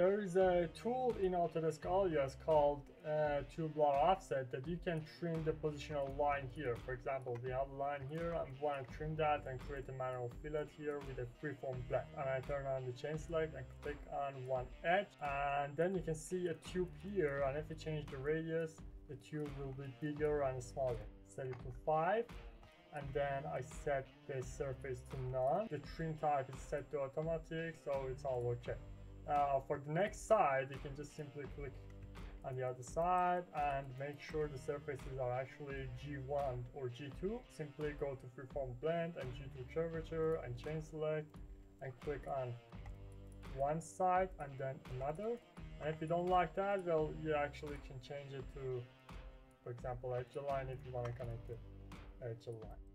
There is a tool in Autodesk Alias called uh, Tubular Offset that you can trim the positional line here. For example, we have a line here we want to trim that and create a manual fillet here with a freeform blend. And I turn on the chain select and click on one edge and then you can see a tube here and if you change the radius, the tube will be bigger and smaller. Set it to 5 and then I set the surface to none. The trim type is set to automatic, so it's all okay. Uh, for the next side, you can just simply click on the other side and make sure the surfaces are actually G1 or G2. Simply go to freeform blend and G2 curvature and chain select and click on one side and then another. And if you don't like that, well, you actually can change it to, for example, edge line if you want to connect it edge line.